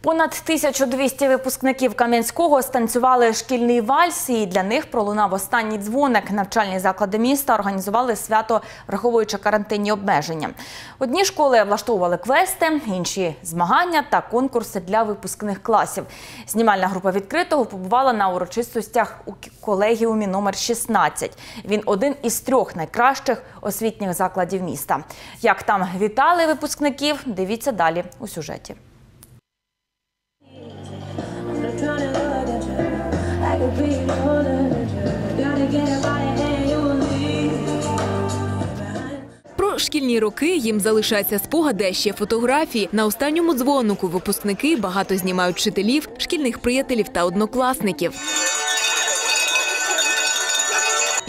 Понад 1200 випускників Кам'янського станцювали шкільний вальс, і для них пролунав останній дзвоник. Навчальні заклади міста організували свято, враховуючи карантинні обмеження. Одні школи влаштовували квести, інші змагання та конкурси для випускних класів. Знімальна група відкритого побувала на урочистостях у колегіумі номер 16. Він один із трьох найкращих освітніх закладів міста. Як там вітали випускників, дивіться далі у сюжеті. Про шкільні роки їм залишаться спогади, а ще фотографії. На останньому дзвонику випускники багато знімають вчителів, шкільних приятелів та однокласників.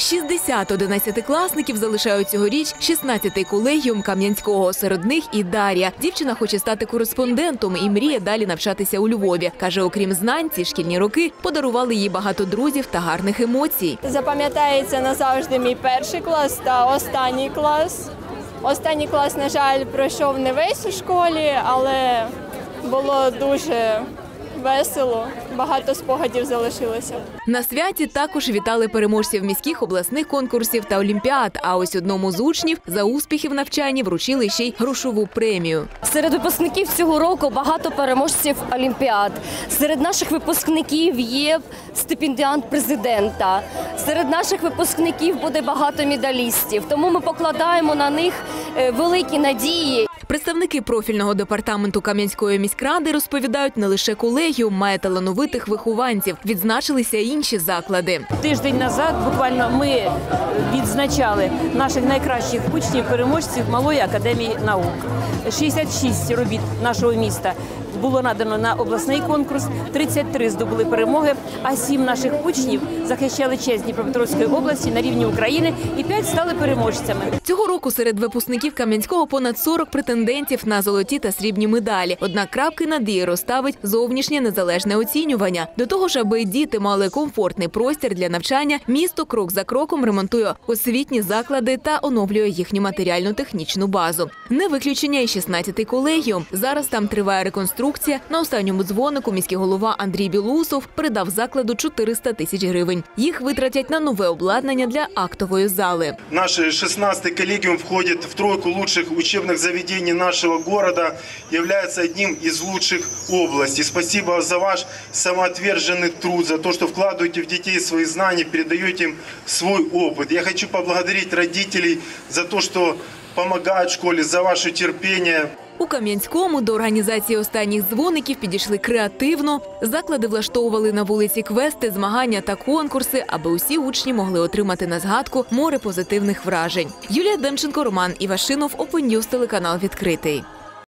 60 одинадцятикласників залишають цьогоріч 16-й колегіум Кам'янського. Серед них і Дар'я. Дівчина хоче стати кореспондентом і мріє далі навчатися у Львові. Каже, окрім знань, ці шкільні роки подарували їй багато друзів та гарних емоцій. Запам'ятається назавжди мій перший клас та останній клас. Останній клас, на жаль, пройшов не весь у школі, але було дуже весело. Багато спогадів залишилося. На святі також вітали переможців міських обласних конкурсів та олімпіад. А ось одному з учнів за успіхи в навчанні вручили ще й грошову премію. Серед випускників цього року багато переможців олімпіад. Серед наших випускників є стипендіант президента. Серед наших випускників буде багато медалістів. Тому ми покладаємо на них е, великі надії. Представники профільного департаменту Кам'янської міськради розповідають, не лише колегіум має талановитих вихованців, відзначилися інші заклади. Тиждень назад буквально ми відзначали наших найкращих учнів, переможців Малої академії наук. 66 робіт нашого міста було надано на обласний конкурс, 33 здобули перемоги, а 7 наших учнів захищали честь Дніпропетровської області на рівні України і 5 стали переможцями. Цього року серед випускників Кам'янського понад 40 претендентів на золоті та срібні медалі. Однак крапки над «і» розставить зовнішнє незалежне оцінювання. До того ж, аби діти мали комфортний простір для навчання, місто крок за кроком ремонтує освітні заклади та оновлює їхню матеріально-технічну базу. Не виключення і 16-й колегіум. Зараз там триває реконструкція На останньому дзвонику міський голова Андрій Білусов передав закладу 400 тисяч гривень. Їх витратять на нове обладнання для актової зали. Наш 16-й коллегиум входит в тройку лучших учебных заведений нашего города, является одним из лучших областей. Спасибо за ваш самоотверженный труд, за то, что вкладываете в детей свои знания, передаете им свой опыт. Я хочу поблагодарить родителей за то, что помогают школе, за ваше терпение. У Кам'янському до організації останніх дзвоників підійшли креативно. Заклади влаштовували на вулиці квести, змагання та конкурси, аби усі учні могли отримати на згадку море позитивних вражень. Юлія Демченко, Роман Івашинов, Open News, телеканал відкритий.